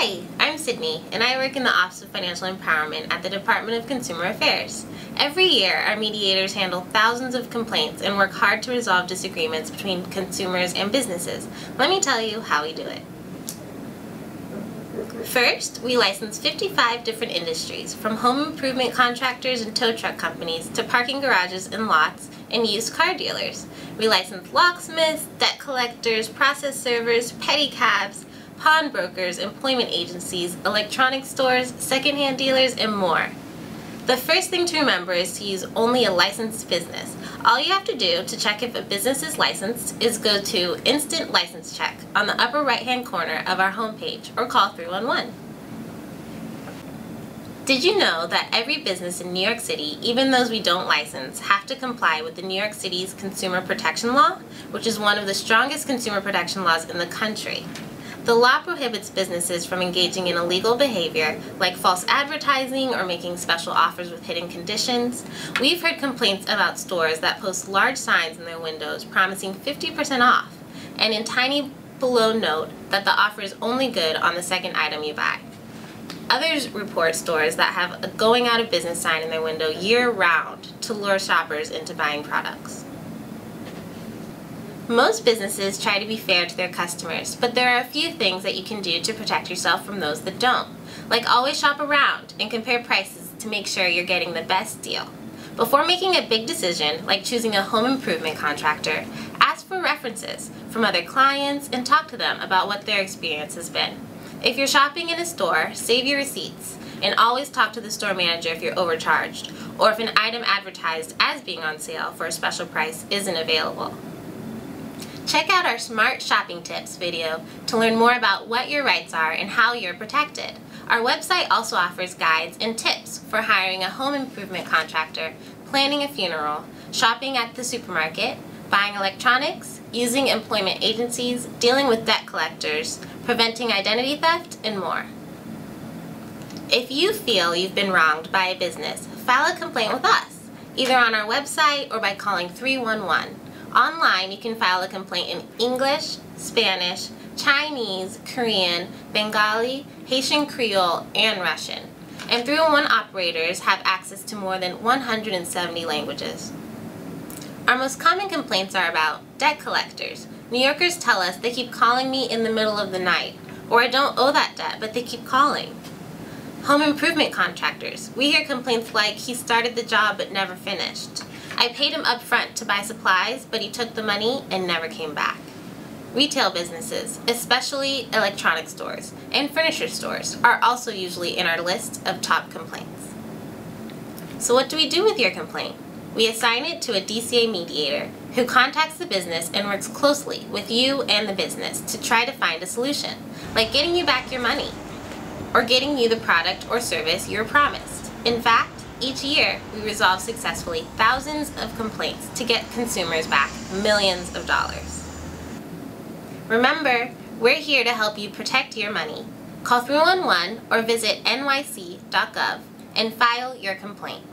Hi, I'm Sydney, and I work in the Office of Financial Empowerment at the Department of Consumer Affairs. Every year, our mediators handle thousands of complaints and work hard to resolve disagreements between consumers and businesses. Let me tell you how we do it. First, we license 55 different industries, from home improvement contractors and tow truck companies to parking garages and lots and used car dealers. We license locksmiths, debt collectors, process servers, pedicabs, pawnbrokers, employment agencies, electronic stores, secondhand dealers, and more. The first thing to remember is to use only a licensed business. All you have to do to check if a business is licensed is go to Instant License Check on the upper right hand corner of our homepage or call 311. Did you know that every business in New York City, even those we don't license, have to comply with the New York City's Consumer Protection Law, which is one of the strongest consumer protection laws in the country? The law prohibits businesses from engaging in illegal behavior like false advertising or making special offers with hidden conditions. We've heard complaints about stores that post large signs in their windows promising 50% off and in tiny below note that the offer is only good on the second item you buy. Others report stores that have a going out of business sign in their window year round to lure shoppers into buying products. Most businesses try to be fair to their customers, but there are a few things that you can do to protect yourself from those that don't. Like always shop around and compare prices to make sure you're getting the best deal. Before making a big decision, like choosing a home improvement contractor, ask for references from other clients and talk to them about what their experience has been. If you're shopping in a store, save your receipts and always talk to the store manager if you're overcharged or if an item advertised as being on sale for a special price isn't available. Check out our Smart Shopping Tips video to learn more about what your rights are and how you're protected. Our website also offers guides and tips for hiring a home improvement contractor, planning a funeral, shopping at the supermarket, buying electronics, using employment agencies, dealing with debt collectors, preventing identity theft, and more. If you feel you've been wronged by a business, file a complaint with us, either on our website or by calling 311. Online, you can file a complaint in English, Spanish, Chinese, Korean, Bengali, Haitian Creole, and Russian. And 301 operators have access to more than 170 languages. Our most common complaints are about debt collectors. New Yorkers tell us they keep calling me in the middle of the night, or I don't owe that debt, but they keep calling. Home improvement contractors. We hear complaints like he started the job but never finished. I paid him up front to buy supplies, but he took the money and never came back. Retail businesses, especially electronic stores and furniture stores, are also usually in our list of top complaints. So what do we do with your complaint? We assign it to a DCA mediator who contacts the business and works closely with you and the business to try to find a solution, like getting you back your money or getting you the product or service you were promised. In fact, each year, we resolve successfully thousands of complaints to get consumers back millions of dollars. Remember, we're here to help you protect your money. Call 311 or visit nyc.gov and file your complaint.